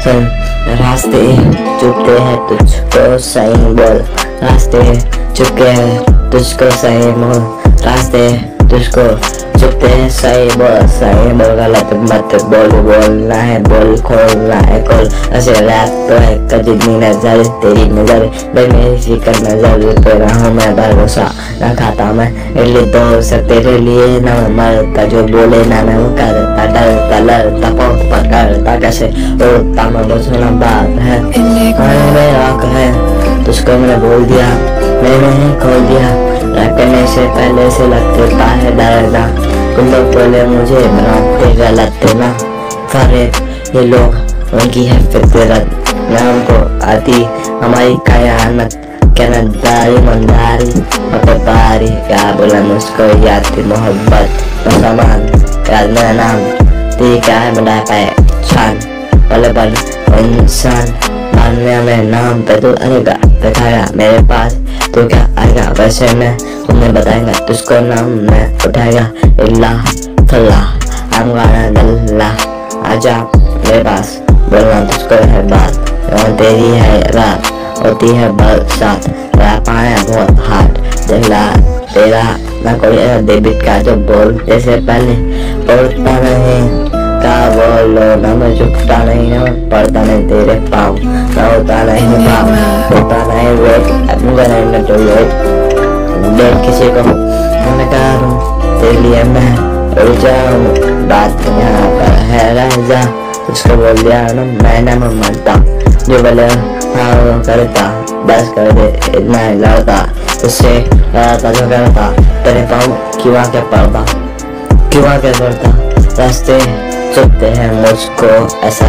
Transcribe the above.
सुन रास्ते चुपते हैं तुझको सही बोल। रास्ते चुपके हैं तुझको सही बोल। रास्ते तुझको चुपते हैं सही बोल। सही बोल गलत मत बोल, बोलना है बोल, खोलना है खोल। ऐसे रैप तो है कजनी नज़र, तेरी नज़र। भाई, मेरी फ़िक्र नज़र, तेरा हूँ मैं, भरोसा न खाता मैं। इडली तो से तेरे लिए न मरता जो बोले ना मैं वो करता डरता लड़ता पौक पकड़ता कैसे उड़ता मैं बोझना बात है। मेरा हक है तुझको मैंने बोल दिया मैंने ही खोल दिया। रखने से पहले से लगता है डरना तुम लोग बोले मुझे बनाते गलत ना? सारे ये लोग उनकी है फितरत ना हमको आती हमारी कयानत कहनादारी मंदारी वफादारी क्या बोला मुझको याद थी मोहब्बत और सामान याद मेरा नाम तेरी क्या है बड़ा पहचान पल पल इंसान बाद में नाम पे तू आएगा बैठाएगा मेरे पास तो क्या आएगा वैसे मैं तुम्हें बताएगा तुझको नाम मैं उठाएगा इल्ला फल्ला हम गाना दल्ला आजा मेरे पास बोलना तुझको है बात और तेरी है रात होती है बरसात तेरा पाया बहुत हार्ड दिला तेरा ना कोई डेबिट का जो बोल जैसे पहले बोलता नहीं। का बोलो ना मैं झुकता नहीं मैं पढ़ता नहीं तेरे पाँव ना होता नहीं पाँव होता नहीं वेट मुझे नहीं ना तो वेट देख किसी को मैं करूँ तेरे लिए मैं उड़ जाऊँ बात यहाँ पर है रह जा उसको बोल दिया ना मैं ना मैं मरता जो बोले हाँ वो करता बस कर दे इतना ही लड़ता उससे लड़ता जो करता तेरे पाँव क्यों क्या पड़ता क्यों क्या पड़ता रास्ते चुपते हैं मुझको ऐसा